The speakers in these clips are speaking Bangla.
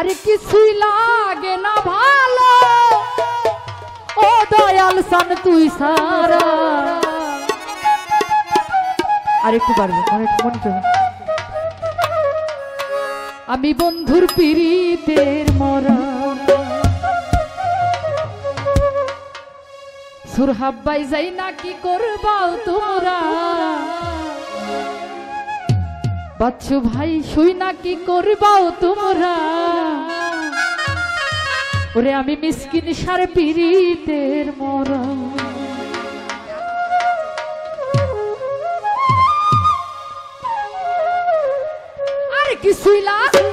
আর কিছুই লাগে না ভালো। ও দয়াল সান, তুই সারা। আর একটু পারবে মনে মনে করবে আমি বন্ধুর পিরিতের মরা। সুরহাব্বাই যাই না কি করবাও তোমরা? বাচ্চু ভাই, শুই না, কি করবাও তোমরা? ওরে আমি মিসকিন সার পীড়িতের মরা আরে কিছুই লাগে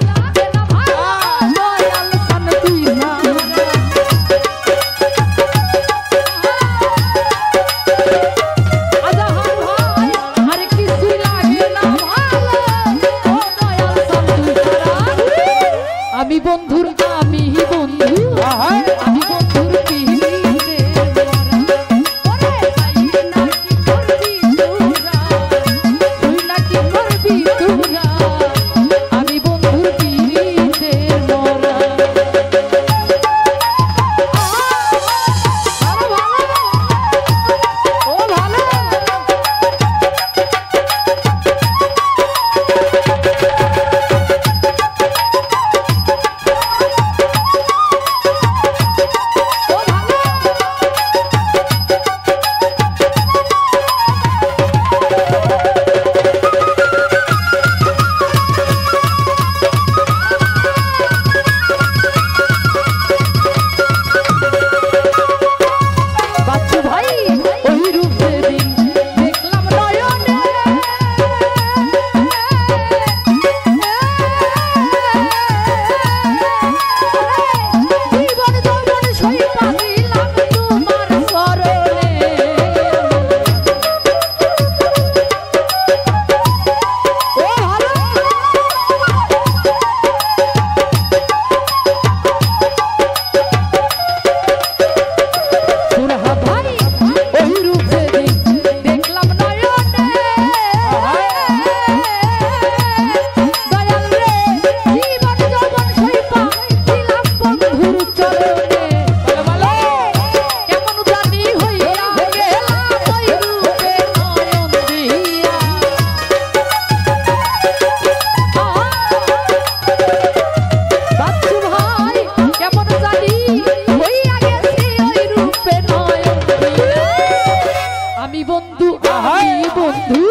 আমি বন্ধু আমি বন্ধু,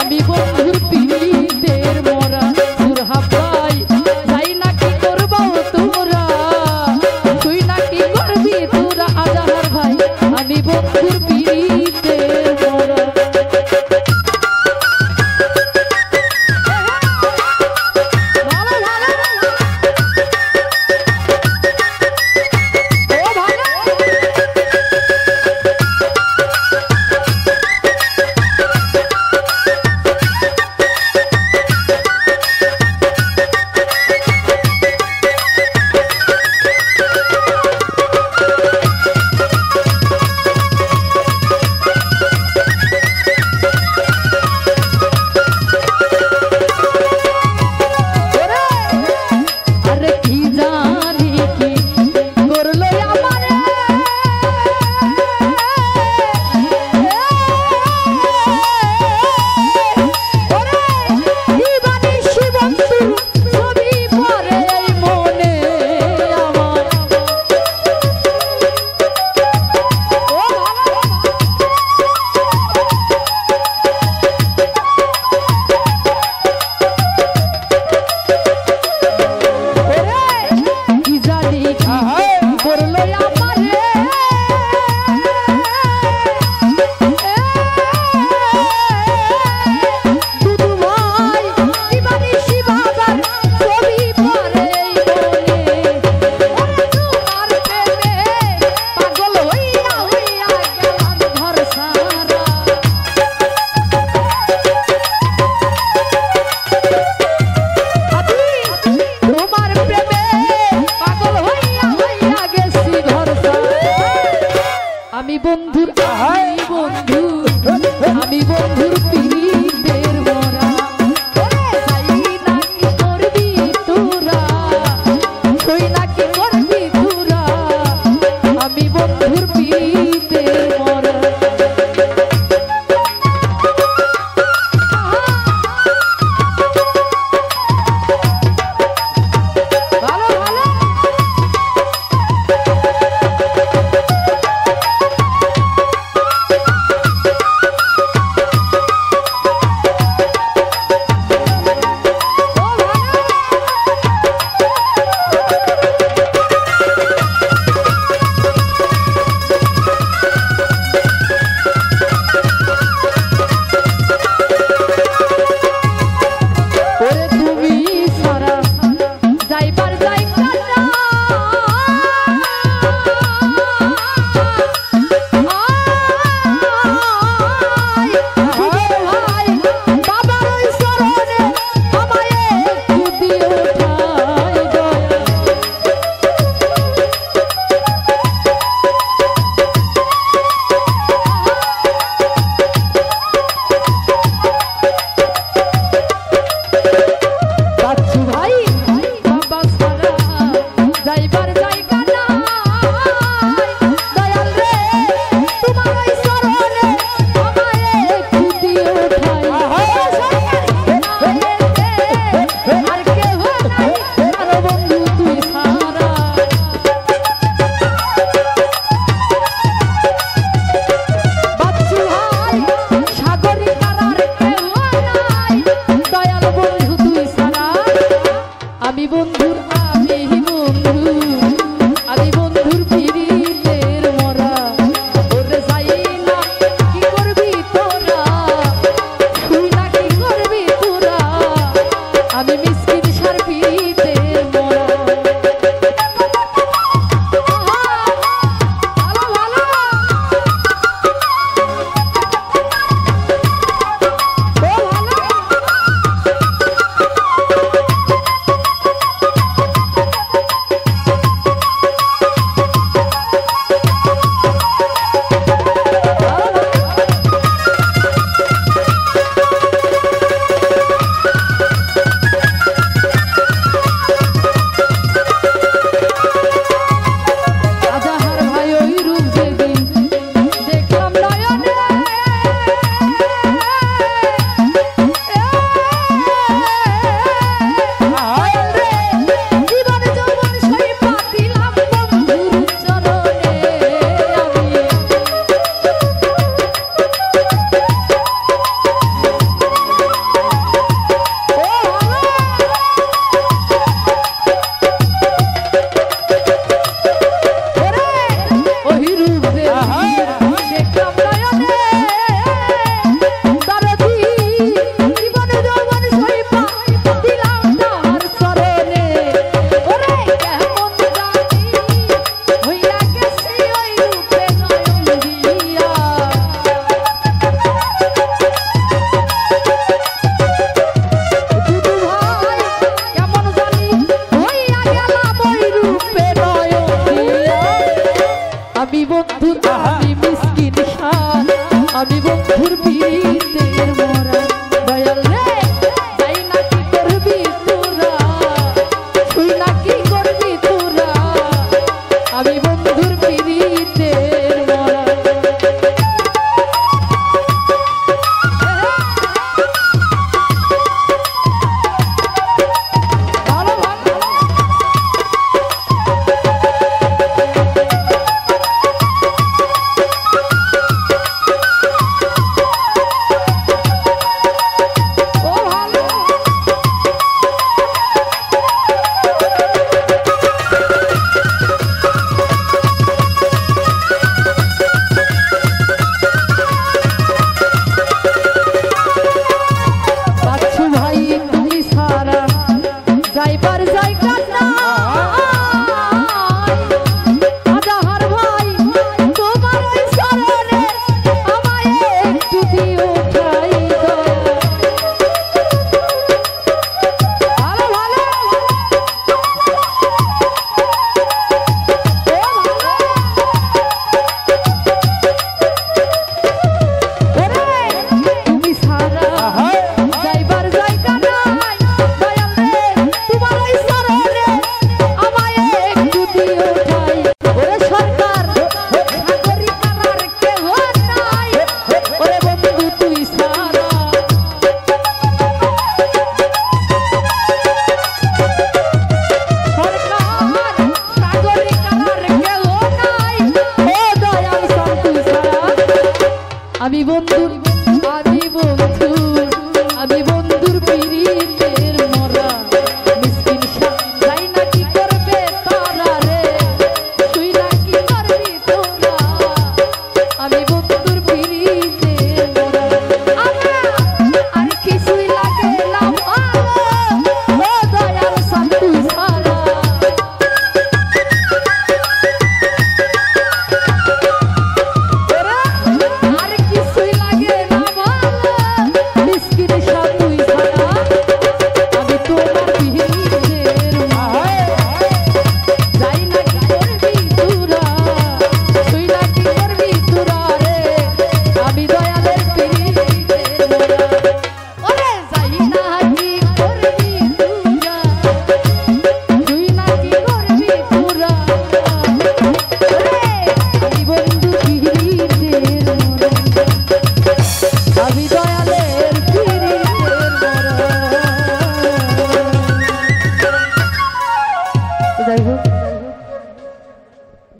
আমি বন্ধুর পিড়িতের মরা। সুরহা পাই তাই নাকি করব তোরা? তুই নাকি করবি তোরা ভাই? আমি বন্ধুর পিড়িতের